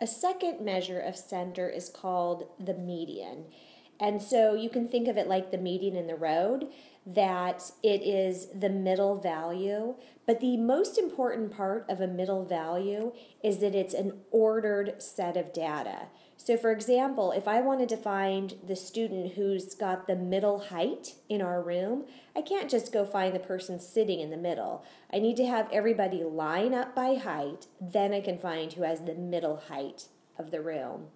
A second measure of center is called the median. And so you can think of it like the median in the road, that it is the middle value. But the most important part of a middle value is that it's an ordered set of data. So, for example, if I wanted to find the student who's got the middle height in our room, I can't just go find the person sitting in the middle. I need to have everybody line up by height, then I can find who has the middle height of the room.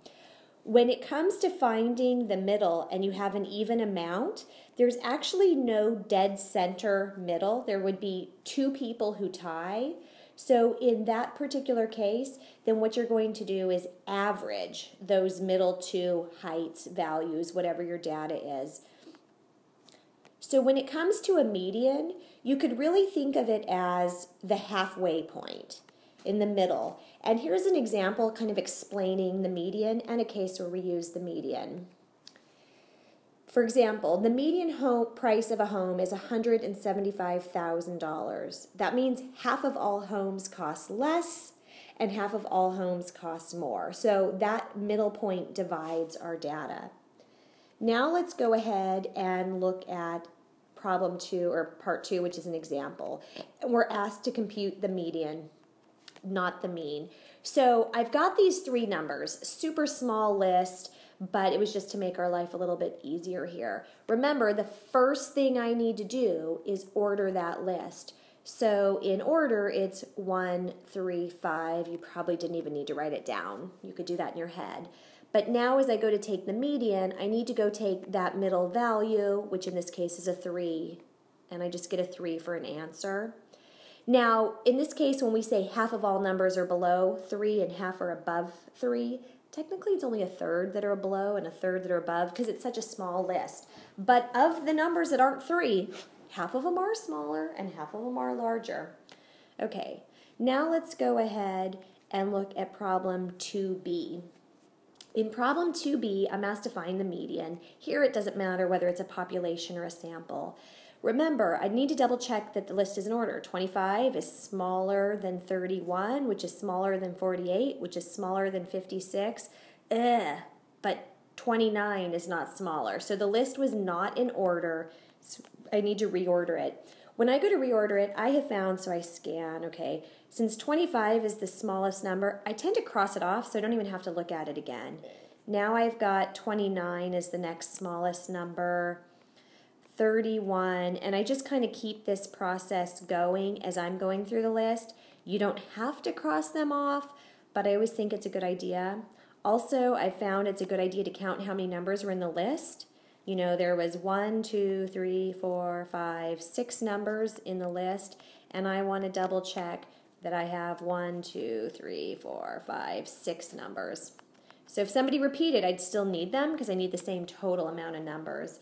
When it comes to finding the middle and you have an even amount, there's actually no dead center middle. There would be two people who tie. So, in that particular case, then what you're going to do is average those middle two heights values, whatever your data is. So, when it comes to a median, you could really think of it as the halfway point in the middle. And here's an example kind of explaining the median and a case where we use the median. For example, the median home price of a home is $175,000. That means half of all homes cost less and half of all homes cost more. So that middle point divides our data. Now let's go ahead and look at problem two or part two, which is an example. We're asked to compute the median, not the mean. So I've got these three numbers, super small list but it was just to make our life a little bit easier here. Remember, the first thing I need to do is order that list. So in order, it's one, three, five. You probably didn't even need to write it down. You could do that in your head. But now as I go to take the median, I need to go take that middle value, which in this case is a three, and I just get a three for an answer. Now, in this case, when we say half of all numbers are below three and half are above three, technically it's only a third that are below and a third that are above because it's such a small list. But of the numbers that aren't three, half of them are smaller and half of them are larger. Okay, now let's go ahead and look at problem 2b. In problem 2b, I'm asked to find the median. Here it doesn't matter whether it's a population or a sample. Remember, I need to double check that the list is in order. 25 is smaller than 31, which is smaller than 48, which is smaller than 56. Ugh, but 29 is not smaller. So the list was not in order. So I need to reorder it. When I go to reorder it, I have found, so I scan, okay, since 25 is the smallest number, I tend to cross it off so I don't even have to look at it again. Now I've got 29 is the next smallest number. 31, and I just kind of keep this process going as I'm going through the list. You don't have to cross them off, but I always think it's a good idea. Also, I found it's a good idea to count how many numbers were in the list. You know, there was one, two, three, four, five, six numbers in the list, and I want to double check that I have one, two, three, four, five, six numbers. So if somebody repeated, I'd still need them because I need the same total amount of numbers.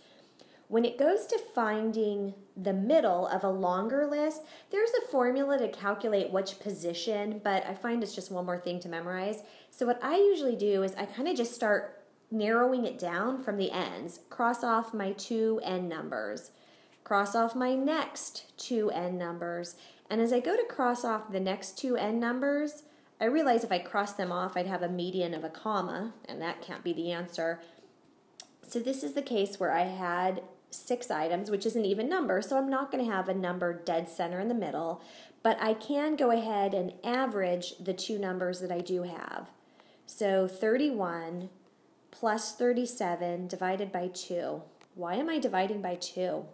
When it goes to finding the middle of a longer list, there's a formula to calculate which position, but I find it's just one more thing to memorize. So what I usually do is I kind of just start narrowing it down from the ends. Cross off my two end numbers. Cross off my next two end numbers. And as I go to cross off the next two end numbers, I realize if I cross them off, I'd have a median of a comma, and that can't be the answer. So this is the case where I had six items, which is an even number, so I'm not going to have a number dead center in the middle, but I can go ahead and average the two numbers that I do have. So 31 plus 37 divided by 2. Why am I dividing by 2?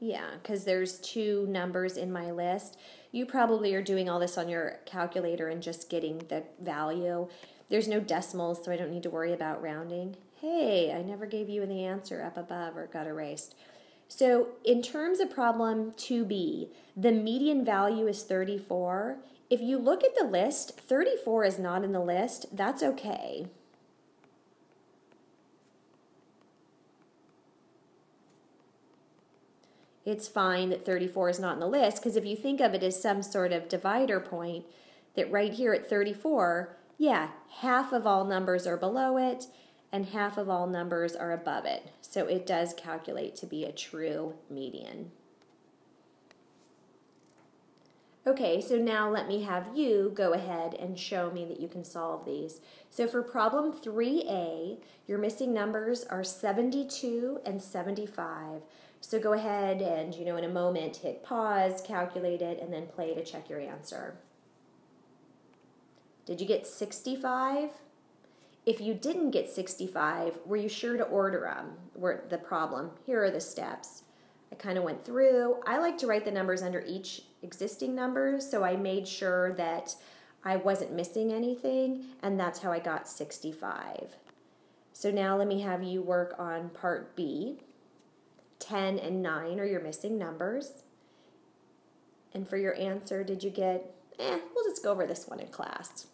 Yeah, because there's two numbers in my list. You probably are doing all this on your calculator and just getting the value. There's no decimals, so I don't need to worry about rounding hey, I never gave you the answer up above or got erased. So in terms of problem 2b, the median value is 34. If you look at the list, 34 is not in the list. That's okay. It's fine that 34 is not in the list because if you think of it as some sort of divider point, that right here at 34, yeah, half of all numbers are below it and half of all numbers are above it. So it does calculate to be a true median. Okay, so now let me have you go ahead and show me that you can solve these. So for problem 3A, your missing numbers are 72 and 75. So go ahead and, you know, in a moment, hit pause, calculate it, and then play to check your answer. Did you get 65? If you didn't get 65, were you sure to order them? Were the problem? Here are the steps. I kind of went through. I like to write the numbers under each existing number, so I made sure that I wasn't missing anything, and that's how I got 65. So now let me have you work on part B. 10 and 9 are your missing numbers. And for your answer, did you get, eh, we'll just go over this one in class.